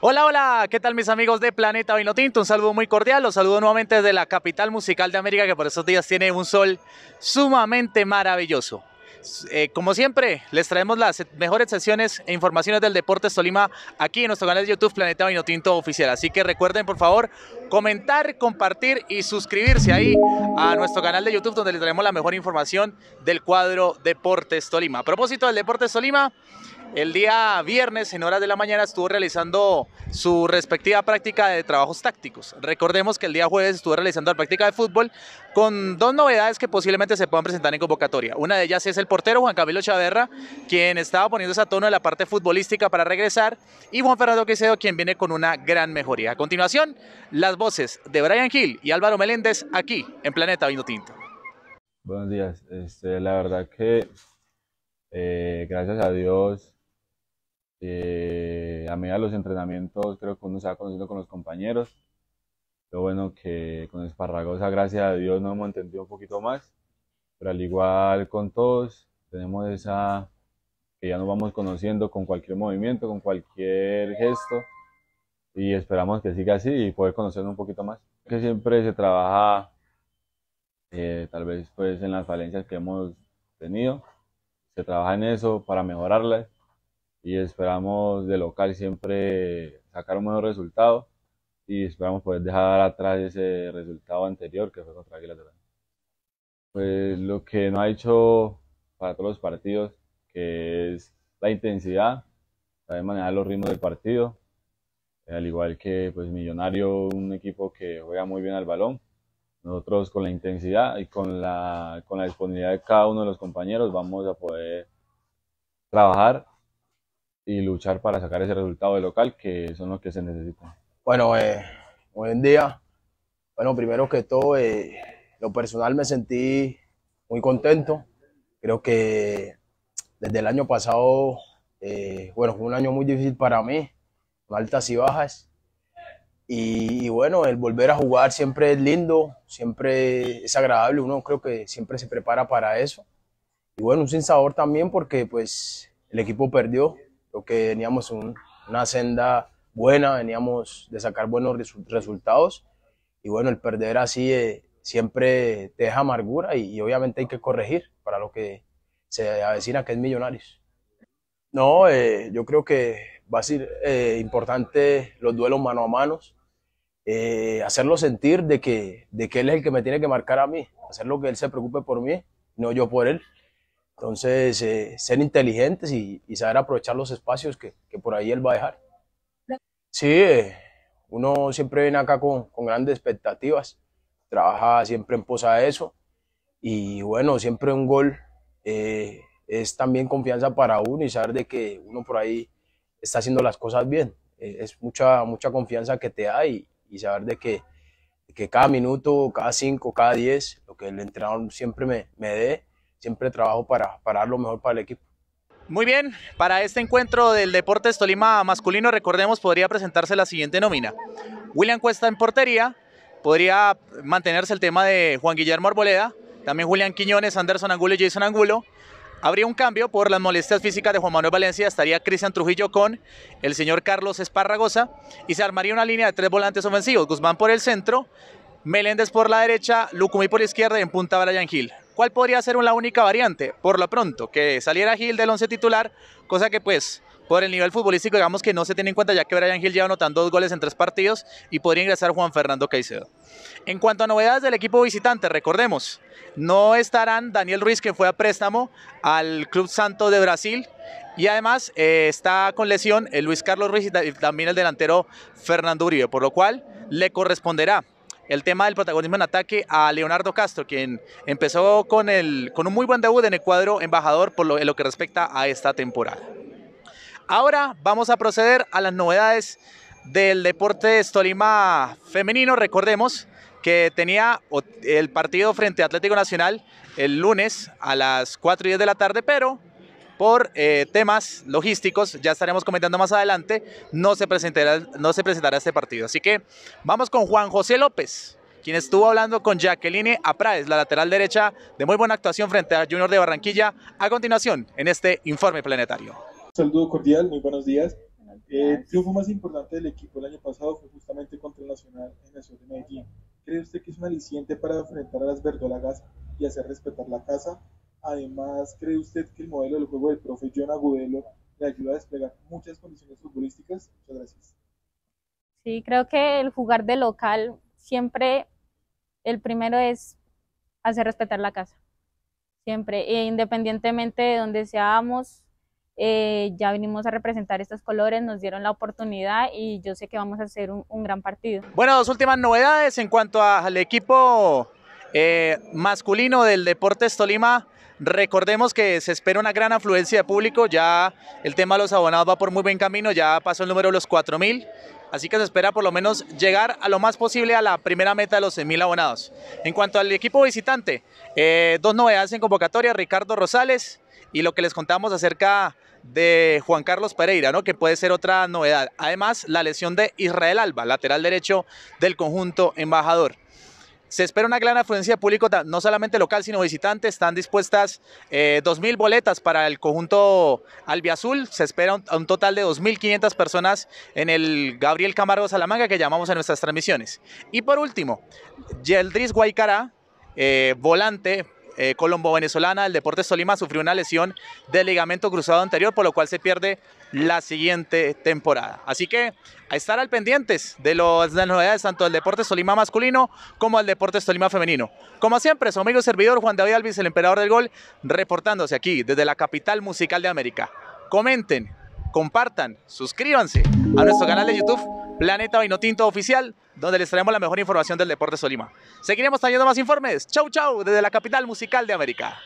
Hola, hola, ¿qué tal mis amigos de Planeta Vinotinto? Un saludo muy cordial, los saludo nuevamente desde la capital musical de América que por esos días tiene un sol sumamente maravilloso. Eh, como siempre, les traemos las mejores sesiones e informaciones del Deportes Tolima aquí en nuestro canal de YouTube Planeta Vinotinto Oficial. Así que recuerden, por favor, comentar, compartir y suscribirse ahí a nuestro canal de YouTube donde les traemos la mejor información del cuadro Deportes Tolima. A propósito del Deportes Tolima, el día viernes en horas de la mañana estuvo realizando su respectiva práctica de trabajos tácticos. Recordemos que el día jueves estuvo realizando la práctica de fútbol con dos novedades que posiblemente se puedan presentar en convocatoria. Una de ellas es el portero Juan Camilo Chaverra, quien estaba poniendo a tono en la parte futbolística para regresar, y Juan Fernando Quesedo, quien viene con una gran mejoría. A continuación, las voces de Brian Hill y Álvaro Meléndez aquí en Planeta Vino Tinto. Buenos días. Este, la verdad que eh, gracias a Dios eh, a medida de los entrenamientos creo que uno se va conociendo con los compañeros. Lo bueno que con Esparragosa, gracias a Dios, nos hemos entendido un poquito más. Pero al igual con todos, tenemos esa que ya nos vamos conociendo con cualquier movimiento, con cualquier gesto. Y esperamos que siga así y poder conocernos un poquito más. Que siempre se trabaja, eh, tal vez pues en las falencias que hemos tenido. Se trabaja en eso para mejorarlas y esperamos de local siempre sacar un buen resultado y esperamos poder dejar atrás ese resultado anterior que fue contra Águilas de Pues lo que no ha hecho para todos los partidos, que es la intensidad, saber manejar los ritmos del partido, al igual que pues Millonario, un equipo que juega muy bien al balón. Nosotros con la intensidad y con la, con la disponibilidad de cada uno de los compañeros vamos a poder trabajar y luchar para sacar ese resultado de local, que son los que se necesitan. Bueno, eh, buen día. Bueno, primero que todo, eh, lo personal me sentí muy contento. Creo que desde el año pasado, eh, bueno, fue un año muy difícil para mí, altas y bajas. Y, bueno, el volver a jugar siempre es lindo, siempre es agradable, uno creo que siempre se prepara para eso. Y bueno, un sinsabor también porque pues el equipo perdió, Creo que veníamos en una senda buena, veníamos de sacar buenos resultados y bueno, el perder así eh, siempre te deja amargura y, obviamente hay que corregir para lo que se avecina que es Millonarios. No, eh, yo creo que va a ser eh, importante los duelos mano a mano, hacerlo sentir de que, de que él es el que me tiene que marcar a mí, hacerlo que él se preocupe por mí, no yo por él. Entonces, eh, ser inteligentes y, saber aprovechar los espacios que, por ahí él va a dejar. Sí, eh, uno siempre viene acá con, grandes expectativas, trabaja siempre en posa de eso y bueno, siempre un gol eh, es también confianza para uno y saber de que uno por ahí está haciendo las cosas bien. es mucha, mucha confianza que te da y, saber de que, que, cada minuto, cada cinco, cada diez, lo que el entrenador siempre me, me dé, siempre trabajo para, para dar lo mejor para el equipo. Muy bien, para este encuentro del Deportes Tolima masculino, recordemos, podría presentarse la siguiente nómina. William Cuesta en portería, podría mantenerse el tema de Juan Guillermo Arboleda, también Julián Quiñones, Anderson Angulo y Jason Angulo. Habría un cambio por las molestias físicas de Juan Manuel Valencia, estaría Cristian Trujillo con el señor Carlos Esparragosa y se armaría una línea de tres volantes ofensivos, Guzmán por el centro, Meléndez por la derecha, Lucumí por la izquierda y en punta Brian Gil. ¿Cuál podría ser la única variante? Por lo pronto, que saliera Gil del once titular, cosa que pues por el nivel futbolístico digamos que no se tiene en cuenta ya que Brian Gil lleva anotando dos goles en tres partidos y podría ingresar Juan Fernando Caicedo. En cuanto a novedades del equipo visitante, recordemos, no estarán Daniel Ruiz que fue a préstamo al Club Santo de Brasil y además eh, está con lesión el Luis Carlos Ruiz y también el delantero Fernando Uribe, por lo cual le corresponderá el tema del protagonismo en ataque a Leonardo Castro, quien empezó con, el, con un muy buen debut en el cuadro embajador en lo que respecta a esta temporada. Ahora vamos a proceder a las novedades del deporte Tolima femenino. Recordemos que tenía el partido frente a Atlético Nacional el lunes a las 4 y 10 de la tarde, pero por eh, temas logísticos, ya estaremos comentando más adelante, no se, presentará, no se presentará este partido. Así que vamos con Juan José López, quien estuvo hablando con Jacqueline Apraes, la lateral derecha de muy buena actuación frente a Junior de Barranquilla, a continuación en este informe planetario. Saludo cordial, muy buenos días. el triunfo más importante del equipo el año pasado fue justamente contra el Nacional en la ciudad de Medellín. ¿Cree usted que es un aliciente para enfrentar a las verdolagas y hacer respetar la casa? Además, ¿cree usted que el modelo del juego del profe John Agudelo le ayuda a desplegar muchas condiciones futbolísticas? Muchas gracias. Sí, creo que el jugar de local siempre, el primero es hacer respetar la casa. Siempre, e independientemente de donde seamos, eh, ya vinimos a representar estos colores, nos dieron la oportunidad y yo sé que vamos a hacer un, gran partido. Bueno, dos últimas novedades en cuanto al equipo eh, masculino del Deportes Tolima. Recordemos que se espera una gran afluencia de público, ya el tema de los abonados va por muy buen camino, ya pasó el número de los 4.000, así que se espera por lo menos llegar a lo más posible a la primera meta de los 6.000 abonados. En cuanto al equipo visitante, eh, dos novedades en convocatoria, Ricardo Rosales y lo que les contamos acerca de Juan Carlos Pereira, ¿no? que puede ser otra novedad. Además, la lesión de Israel Alba, lateral derecho del conjunto embajador. Se espera una gran afluencia de público, no solamente local, sino visitante. Están dispuestas eh, 2.000 boletas para el conjunto albiazul. Se espera un, total de 2.500 personas en el Gabriel Camargo Salamanca que llamamos en nuestras transmisiones. Y por último, Yeldris Guaycará, eh, volante eh, colombo-venezolana del Deportes Tolima sufrió una lesión del ligamento cruzado anterior, por lo cual se pierde la siguiente temporada. Así que a estar al pendientes de, los, las novedades tanto del Deportes Tolima masculino como del Deportes Tolima femenino. Como siempre, su amigo y servidor Juan David Alvis, el emperador del gol, reportándose aquí desde la capital musical de América. Comenten, compartan, suscríbanse a nuestro canal de YouTube Planeta Vinotinto Oficial, donde les traemos la mejor información del Deportes Tolima. Seguiremos trayendo más informes. Chau, chau, desde la capital musical de América.